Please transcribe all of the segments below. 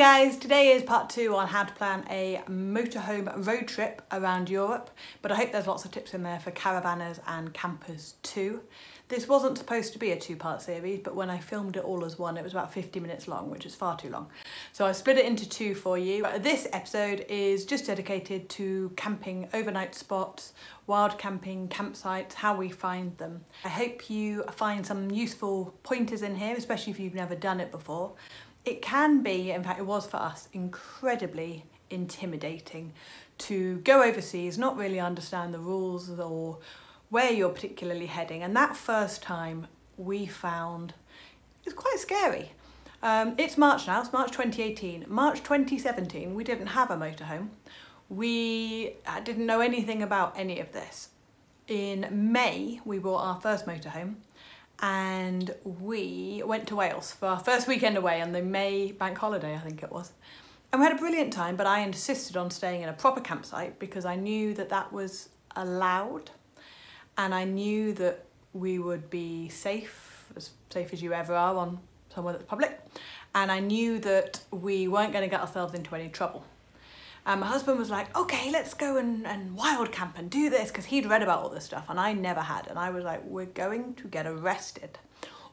Guys, today is part two on how to plan a motorhome road trip around Europe, but I hope there's lots of tips in there for caravanners and campers too. This wasn't supposed to be a two-part series, but when I filmed it all as one, it was about 50 minutes long, which is far too long. So I split it into two for you. This episode is just dedicated to camping overnight spots, wild camping campsites, how we find them. I hope you find some useful pointers in here, especially if you've never done it before. It can be, in fact it was for us, incredibly intimidating to go overseas, not really understand the rules or where you're particularly heading. And that first time we found it's quite scary. Um, it's March now, it's March 2018. March 2017, we didn't have a motorhome. We uh, didn't know anything about any of this. In May, we bought our first motorhome and we went to Wales for our first weekend away on the May bank holiday, I think it was. And we had a brilliant time, but I insisted on staying in a proper campsite because I knew that that was allowed and I knew that we would be safe, as safe as you ever are on somewhere that's public, and I knew that we weren't going to get ourselves into any trouble. And my husband was like, okay, let's go and, and wild camp and do this, because he'd read about all this stuff, and I never had. And I was like, we're going to get arrested.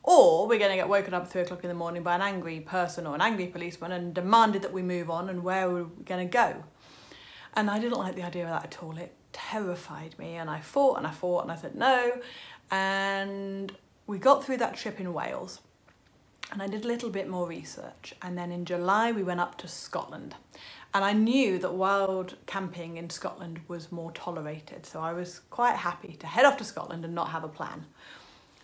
Or we're going to get woken up at three o'clock in the morning by an angry person or an angry policeman and demanded that we move on and where we're going to go. And I didn't like the idea of that at all. It terrified me and I fought and I fought and I said no. And we got through that trip in Wales and I did a little bit more research. And then in July, we went up to Scotland. And I knew that wild camping in Scotland was more tolerated. So I was quite happy to head off to Scotland and not have a plan.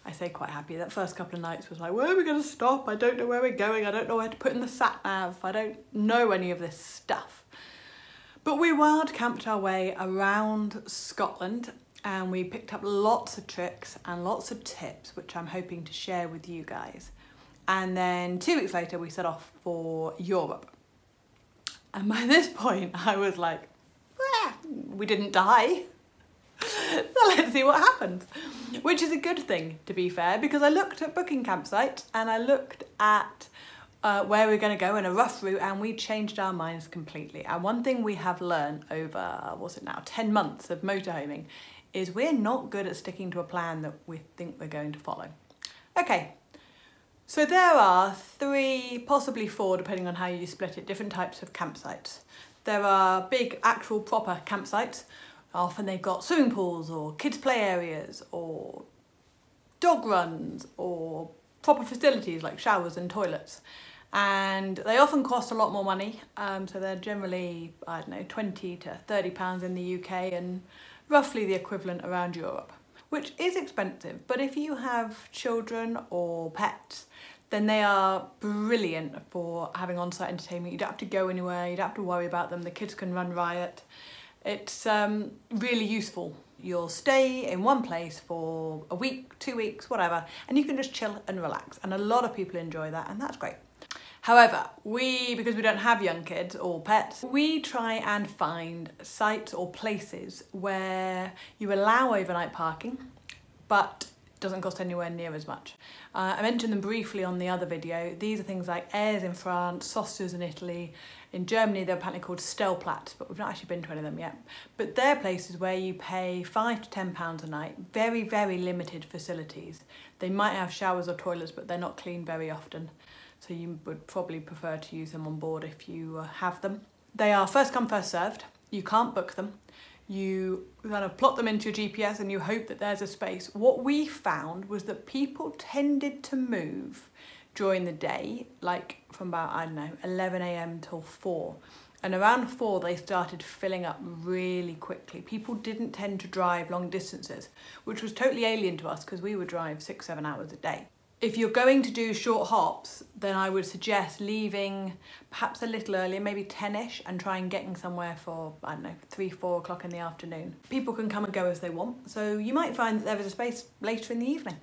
I say quite happy. That first couple of nights was like, where are we going to stop? I don't know where we're going. I don't know where to put in the sat nav. I don't know any of this stuff. But we wild camped our way around Scotland and we picked up lots of tricks and lots of tips, which I'm hoping to share with you guys. And then two weeks later, we set off for Europe. And by this point, I was like, we didn't die. so let's see what happens. Which is a good thing, to be fair, because I looked at booking campsites and I looked at uh, where we're going to go in a rough route and we changed our minds completely. And one thing we have learned over, what's it now, 10 months of motorhoming is we're not good at sticking to a plan that we think we're going to follow. Okay, so there are three, possibly four, depending on how you split it, different types of campsites. There are big, actual, proper campsites. Often they've got swimming pools or kids play areas or dog runs or proper facilities like showers and toilets and they often cost a lot more money um, so they're generally I don't know 20 to 30 pounds in the UK and roughly the equivalent around Europe which is expensive but if you have children or pets then they are brilliant for having on-site entertainment you don't have to go anywhere you don't have to worry about them the kids can run riot it's um, really useful you'll stay in one place for a week, two weeks, whatever, and you can just chill and relax. And a lot of people enjoy that, and that's great. However, we, because we don't have young kids or pets, we try and find sites or places where you allow overnight parking, but doesn't cost anywhere near as much. Uh, I mentioned them briefly on the other video. These are things like Aires in France, Sostas in Italy. In Germany, they're apparently called Stellplatz, but we've not actually been to any of them yet. But they're places where you pay five to 10 pounds a night, very, very limited facilities. They might have showers or toilets, but they're not cleaned very often so you would probably prefer to use them on board if you uh, have them. They are first come first served, you can't book them. You kind of plot them into your GPS and you hope that there's a space. What we found was that people tended to move during the day, like from about, I don't know, 11am till 4. And around 4 they started filling up really quickly. People didn't tend to drive long distances, which was totally alien to us because we would drive six, seven hours a day. If you're going to do short hops, then I would suggest leaving perhaps a little earlier, maybe 10ish, and try and getting somewhere for, I don't know, three, four o'clock in the afternoon. People can come and go as they want, so you might find that there is a space later in the evening.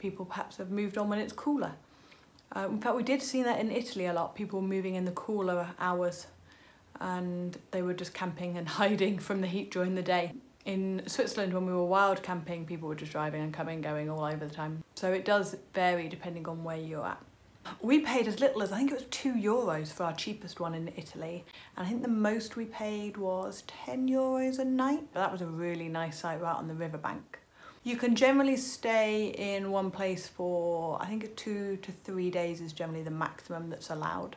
People perhaps have moved on when it's cooler. Uh, in fact, we did see that in Italy a lot, people moving in the cooler hours and they were just camping and hiding from the heat during the day in Switzerland when we were wild camping people were just driving and coming going all over the time so it does vary depending on where you're at We paid as little as, I think it was two euros for our cheapest one in Italy. And I think the most we paid was 10 euros a night. But that was a really nice site right on the riverbank. You can generally stay in one place for, I think two to three days is generally the maximum that's allowed.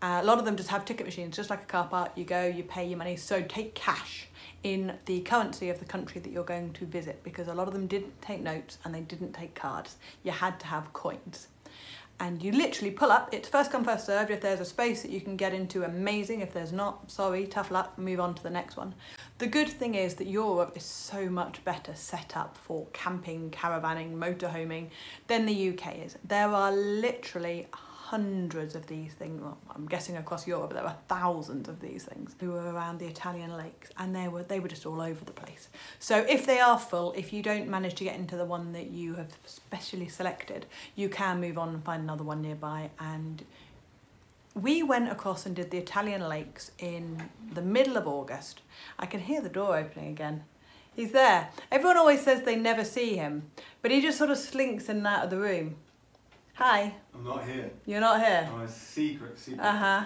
Uh, a lot of them just have ticket machines, just like a car park. You go, you pay your money. So take cash in the currency of the country that you're going to visit because a lot of them didn't take notes and they didn't take cards. You had to have coins and you literally pull up, it's first come first served, if there's a space that you can get into, amazing, if there's not, sorry, tough luck, move on to the next one. The good thing is that Europe is so much better set up for camping, caravanning, motorhoming than the UK is. There are literally hundreds of these things, well, I'm guessing across Europe, there are thousands of these things who are around the Italian lakes and they were, they were just all over the place. So if they are full, if you don't manage to get into the one that you have specially selected, you can move on and find another one nearby and we went across and did the Italian lakes in the middle of August. I can hear the door opening again. He's there. Everyone always says they never see him, but he just sort of slinks in and out of the room. Hi. I'm not here. You're not here? I'm a secret, secret. Uh-huh.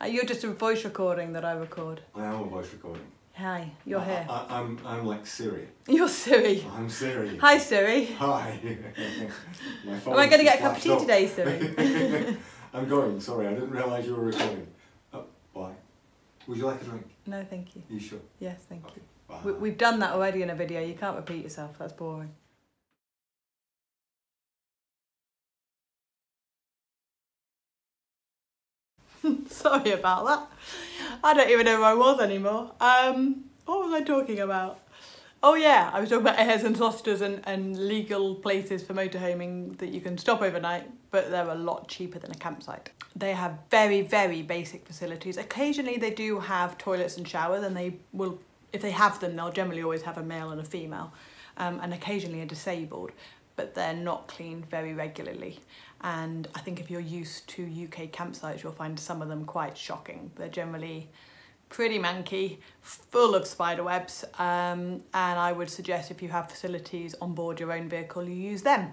Uh, you're just a voice recording that I record. I am a voice recording. Hi, you're I, here. I, I'm, I'm like Siri. You're Siri. I'm Siri. Hi, Siri. Hi. My Am I going to get a cup of tea up. today, Siri? I'm going, sorry, I didn't realise you were recording. Oh, bye. Would you like a drink? no, thank you. Are you sure? Yes, thank Okay. you. Bye. We, we've done that already in a video. You can't repeat yourself. That's boring. Sorry about that. I don't even know where I was anymore. Um, what was I talking about? Oh yeah, I was talking about aires and sausages and, and legal places for motorhoming that you can stop overnight, but they're a lot cheaper than a campsite. They have very, very basic facilities. Occasionally they do have toilets and showers and they will, if they have them, they'll generally always have a male and a female um, and occasionally a disabled, but they're not cleaned very regularly. And I think if you're used to UK campsites, you'll find some of them quite shocking. They're generally pretty manky, full of spider webs, um, and I would suggest if you have facilities on board your own vehicle, you use them.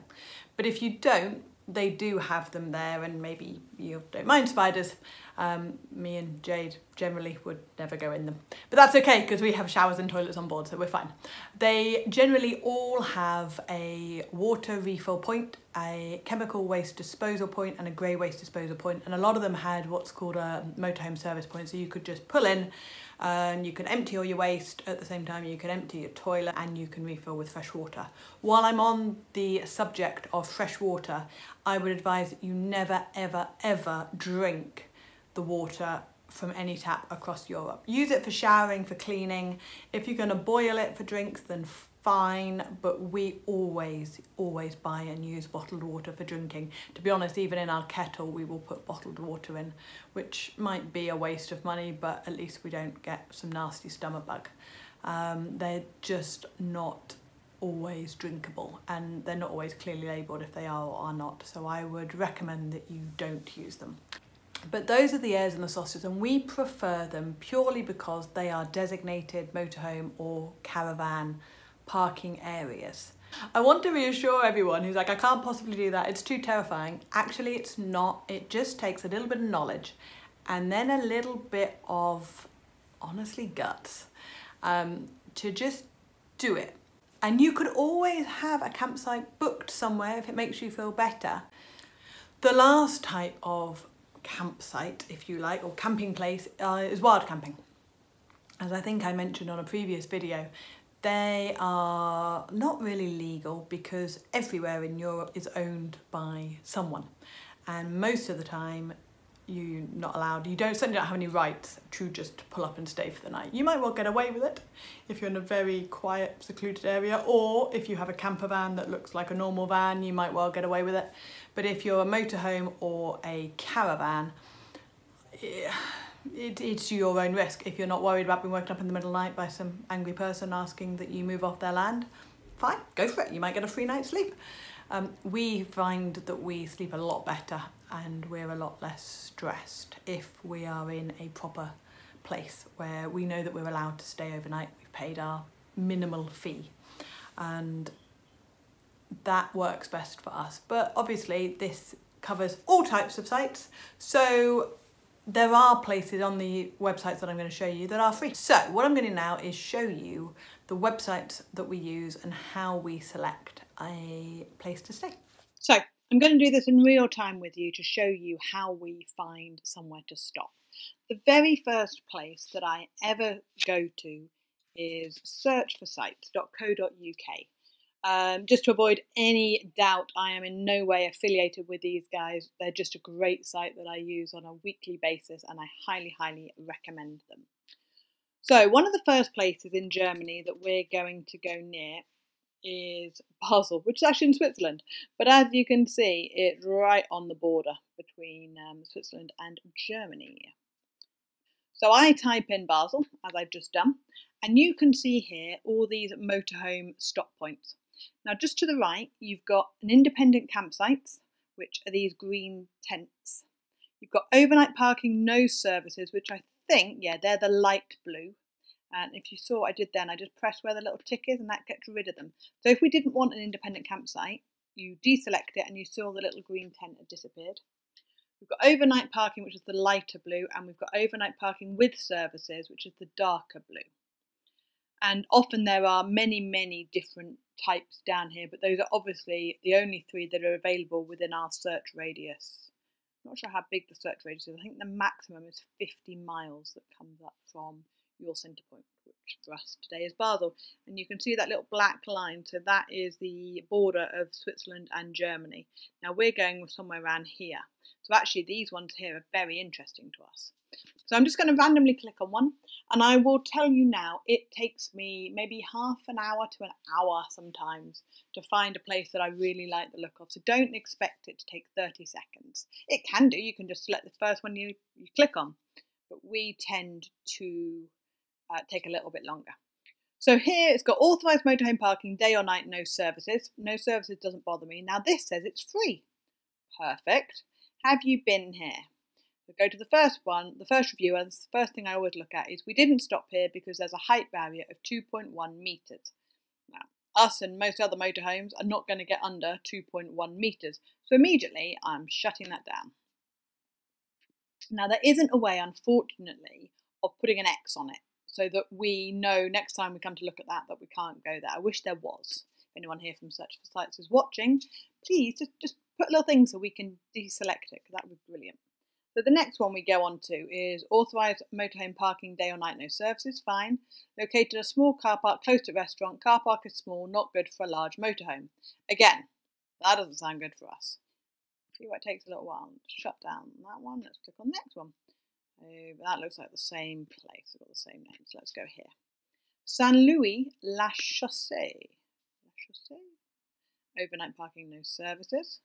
But if you don't, they do have them there, and maybe you don't mind spiders. Um, me and Jade generally would never go in them, but that's okay because we have showers and toilets on board, so we're fine. They generally all have a water refill point, a chemical waste disposal point, and a grey waste disposal point. and a lot of them had what's called a motorhome service point, so you could just pull in and you can empty all your waste at the same time you can empty your toilet and you can refill with fresh water. While I'm on the subject of fresh water, I would advise that you never ever ever drink the water from any tap across Europe. Use it for showering, for cleaning. If you're going to boil it for drinks, then fine, but we always, always buy and use bottled water for drinking. To be honest, even in our kettle, we will put bottled water in, which might be a waste of money, but at least we don't get some nasty stomach bug. Um, they're just not always drinkable and they're not always clearly labelled if they are or are not. So I would recommend that you don't use them. But those are the aires and the sausages and we prefer them purely because they are designated motorhome or caravan parking areas. I want to reassure everyone who's like, I can't possibly do that, it's too terrifying. Actually, it's not. It just takes a little bit of knowledge and then a little bit of, honestly, guts um, to just do it. And you could always have a campsite booked somewhere if it makes you feel better. The last type of campsite, if you like, or camping place uh, is wild camping. As I think I mentioned on a previous video, they are not really legal because everywhere in Europe is owned by someone. And most of the time, you're not allowed, you don't certainly don't have any rights to just pull up and stay for the night. You might well get away with it if you're in a very quiet, secluded area, or if you have a camper van that looks like a normal van, you might well get away with it. But if you're a motorhome or a caravan, it, it's your own risk. If you're not worried about being woken up in the middle of the night by some angry person asking that you move off their land, fine, go for it. You might get a free night's sleep. Um, we find that we sleep a lot better and we're a lot less stressed if we are in a proper place where we know that we're allowed to stay overnight. We've paid our minimal fee and that works best for us. But obviously this covers all types of sites. So there are places on the websites that I'm going to show you that are free. So what I'm going to now is show you the websites that we use and how we select a place to stay. So I'm going to do this in real time with you to show you how we find somewhere to stop. The very first place that I ever go to is searchforsites.co.uk. Um, just to avoid any doubt, I am in no way affiliated with these guys. They're just a great site that I use on a weekly basis and I highly, highly recommend them. So, one of the first places in Germany that we're going to go near is Basel, which is actually in Switzerland. But as you can see, it's right on the border between um, Switzerland and Germany. So I type in Basel, as I've just done, and you can see here all these motorhome stop points. Now, just to the right, you've got an independent campsites, which are these green tents. You've got overnight parking, no services, which I think, yeah, they're the light blue. And if you saw what I did then, I just press where the little tick is and that gets rid of them. So if we didn't want an independent campsite, you deselect it and you saw the little green tent had disappeared. We've got overnight parking, which is the lighter blue, and we've got overnight parking with services, which is the darker blue. And often there are many, many different types down here, but those are obviously the only three that are available within our search radius. I'm not sure how big the search radius is. I think the maximum is 50 miles that comes up from your centre point, which for us today is Basel. And you can see that little black line, so that is the border of Switzerland and Germany. Now we're going somewhere around here. So actually these ones here are very interesting to us. So I'm just going to randomly click on one and I will tell you now it takes me maybe half an hour to an hour sometimes to find a place that I really like the look of. So don't expect it to take 30 seconds. It can do, you can just select the first one you, you click on, but we tend to uh, take a little bit longer. So here it's got authorised motorhome parking, day or night, no services. No services doesn't bother me. Now this says it's free. Perfect. Have you been here? We go to the first one, the first review, and the first thing I always look at is we didn't stop here because there's a height barrier of 2.1 metres. Now, us and most other motorhomes are not going to get under 2.1 metres, so immediately I'm shutting that down. Now, there isn't a way, unfortunately, of putting an X on it so that we know next time we come to look at that that we can't go there. I wish there was. If anyone here from Search for Sites is watching, please just, just put a little thing so we can deselect it because that would be brilliant. So the next one we go on to is authorised motorhome parking day or night, no services, fine. Located a small car park close to restaurant. Car park is small, not good for a large motorhome. Again, that doesn't sound good for us. See what it takes a little while. To shut down that one. Let's click on the next one. That looks like the same place. Got the same name. So let's go here. San Luis La Chaussee. La Chaussee. Overnight parking, no services.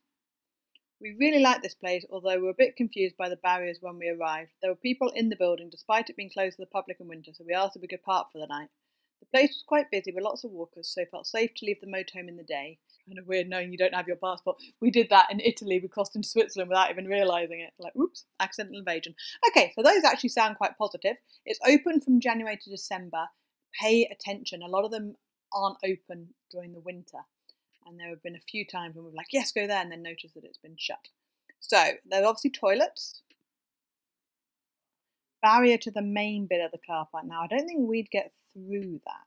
We really liked this place, although we were a bit confused by the barriers when we arrived. There were people in the building despite it being closed to the public in winter, so we asked if we could park for the night. The place was quite busy with lots of walkers, so felt safe to leave the motorhome in the day. Kind of weird knowing you don't have your passport. We did that in Italy. We crossed into Switzerland without even realising it. Like, oops, accidental invasion. Okay, so those actually sound quite positive. It's open from January to December. Pay attention. A lot of them aren't open during the winter. And there have been a few times when we're like, yes, go there, and then notice that it's been shut. So there are obviously toilets. Barrier to the main bit of the car park. Now, I don't think we'd get through that.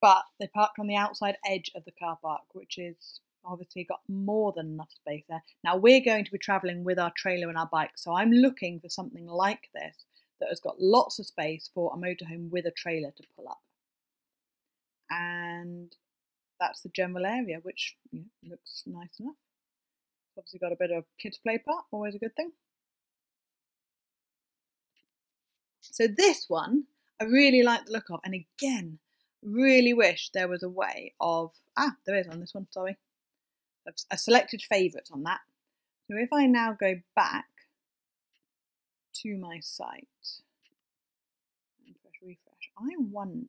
But they parked on the outside edge of the car park, which is obviously got more than enough space there. Now, we're going to be travelling with our trailer and our bike, so I'm looking for something like this that has got lots of space for a motorhome with a trailer to pull up. And that's the general area, which looks nice enough. Obviously got a bit of kids play part, always a good thing. So this one, I really like the look of, and again, really wish there was a way of, ah, there is on this one, sorry. A selected favourites on that. So if I now go back to my site and press refresh, I wonder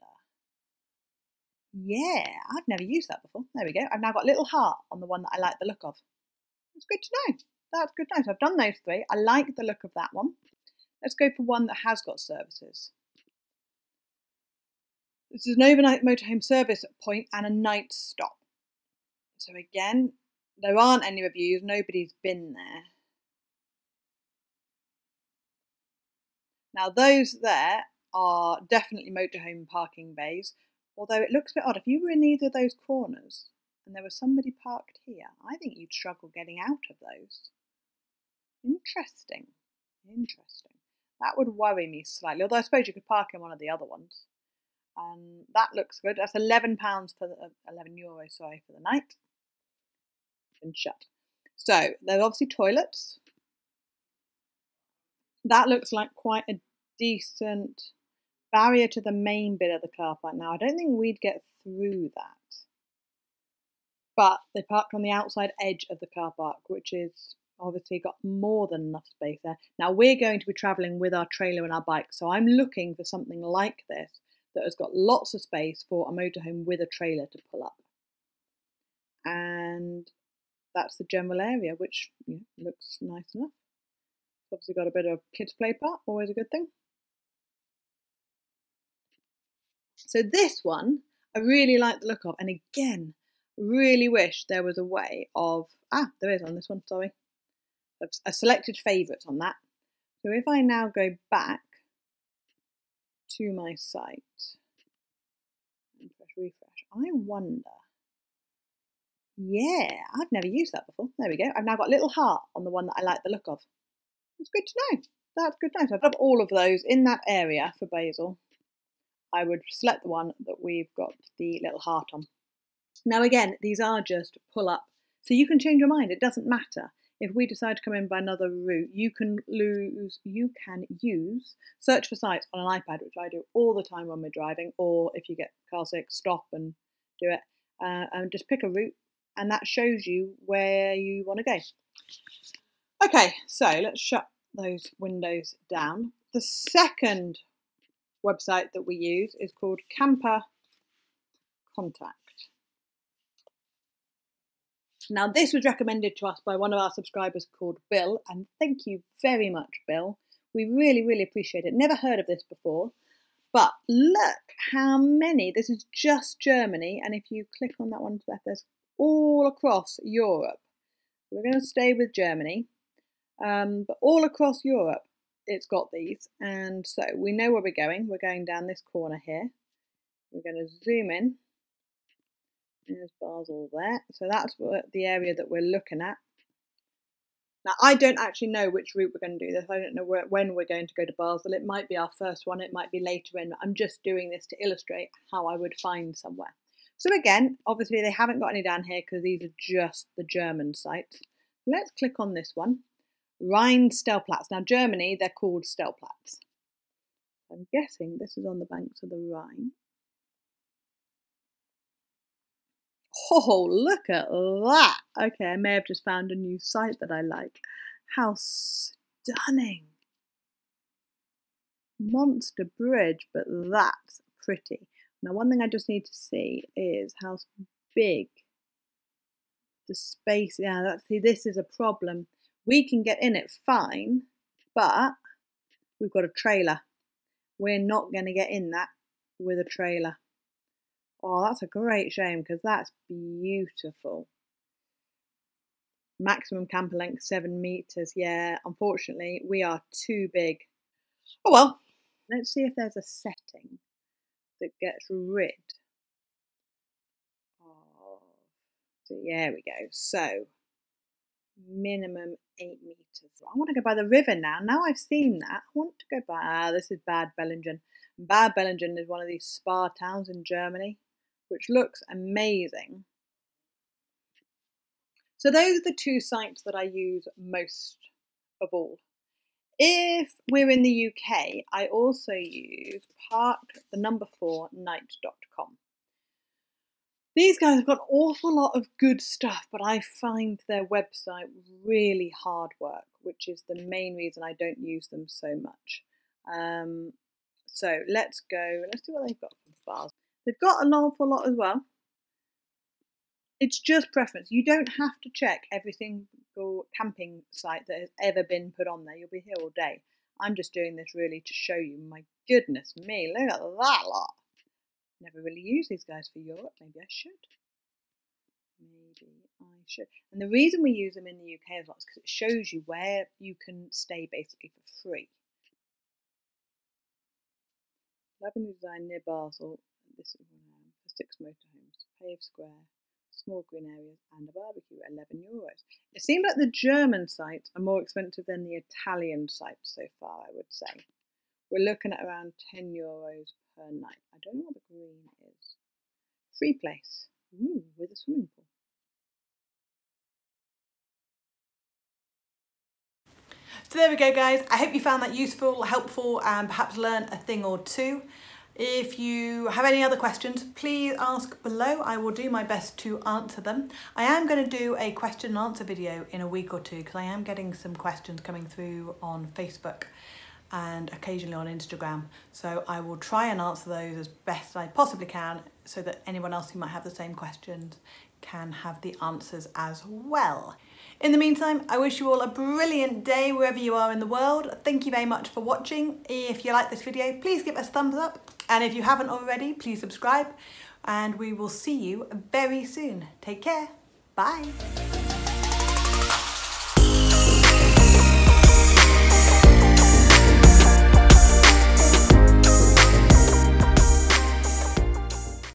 yeah, I've never used that before. There we go. I've now got a little heart on the one that I like the look of. It's good to know. That's good to know. So I've done those three. I like the look of that one. Let's go for one that has got services. This is an overnight motorhome service point and a night stop. So again, there aren't any reviews, nobody's been there. Now, those there are definitely motorhome parking bays, although it looks a bit odd. If you were in either of those corners and there was somebody parked here, I think you'd struggle getting out of those. Interesting. Interesting. That would worry me slightly, although I suppose you could park in one of the other ones. And that looks good. That's £11 for the, uh, 11 euros, sorry, for the night. And shut. So, there are obviously toilets. That looks like quite a decent barrier to the main bit of the car park. Now, I don't think we'd get through that. But they parked on the outside edge of the car park, which is obviously got more than enough space there. Now, we're going to be travelling with our trailer and our bike, so I'm looking for something like this that has got lots of space for a motorhome with a trailer to pull up. And that's the general area, which know, looks nice enough. Obviously got a bit of kids play part, always a good thing. So this one, I really like the look of, and again, really wish there was a way of, ah, there is on this one, sorry, a selected favourites on that. So if I now go back to my site and press refresh, I wonder, yeah, I've never used that before. There we go. I've now got a little heart on the one that I like the look of. It's good to know. That's good to know. So I've got all of those in that area for Basel. I would select the one that we've got the little heart on. Now again, these are just pull up. So you can change your mind. It doesn't matter. If we decide to come in by another route, you can lose, you can use search for sites on an iPad, which I do all the time when we're driving, or if you get car sick, stop and do it, uh, and just pick a route, and that shows you where you want to go. Okay, so let's shut those windows down. The second website that we use is called Camper Contact. Now, this was recommended to us by one of our subscribers called Bill, and thank you very much, Bill. We really, really appreciate it. Never heard of this before, but look how many. This is just Germany, and if you click on that one there's all across Europe. We're going to stay with Germany, um, but all across Europe, it's got these. And so we know where we're going. We're going down this corner here. We're going to zoom in. There's Basel there. So that's what the area that we're looking at. Now, I don't actually know which route we're going to do this. I don't know where, when we're going to go to Basel. It might be our first one. It might be later in. I'm just doing this to illustrate how I would find somewhere. So again, obviously they haven't got any down here because these are just the German sites. Let's click on this one. Rhine Stellplatz. Now, Germany, they're called Stellplatz. I'm guessing this is on the banks of the Rhine. Oh, look at that. Okay, I may have just found a new site that I like. How stunning. Monster bridge, but that's pretty. Now, one thing I just need to see is how big the space. Yeah, that's see, this is a problem. We can get in it fine, but we've got a trailer. We're not going to get in that with a trailer. Oh, that's a great shame because that's beautiful. Maximum camper length seven meters. Yeah, unfortunately, we are too big. Oh well, let's see if there's a setting that gets rid of. So, we go. So, minimum eight meters. I want to go by the river now. Now I've seen that, I want to go by. Ah, this is Bad Bellingen. Bad Bellingen is one of these spa towns in Germany, which looks amazing. So those are the two sites that I use most of all. If we're in the UK, I also use park the number four night.com. These guys have got an awful lot of good stuff, but I find their website really hard work, which is the main reason I don't use them so much. Um, so let's go, let's see what they've got for bars. They've got an awful lot as well. It's just preference. You don't have to check every single camping site that has ever been put on there. You'll be here all day. I'm just doing this really to show you. My goodness me, look at that lot. Never really use these guys for Europe. Maybe I should. Maybe I should. And the reason we use them in the UK as well is because it shows you where you can stay basically for free. Loving design near Basel. This is um, for six motorhomes. Paved square, small green areas, and a barbecue. 11 euros. It seems like the German sites are more expensive than the Italian sites so far. I would say we're looking at around 10 euros per night. I don't know what the green is. Free place. Ooh, with a swimming pool. So there we go guys. I hope you found that useful, helpful and perhaps learn a thing or two. If you have any other questions, please ask below. I will do my best to answer them. I am going to do a question and answer video in a week or two because I am getting some questions coming through on Facebook and occasionally on Instagram. So I will try and answer those as best I possibly can so that anyone else who might have the same questions can have the answers as well. In the meantime, I wish you all a brilliant day wherever you are in the world. Thank you very much for watching. If you like this video, please give us a thumbs up. And if you haven't already, please subscribe. And we will see you very soon. Take care. Bye.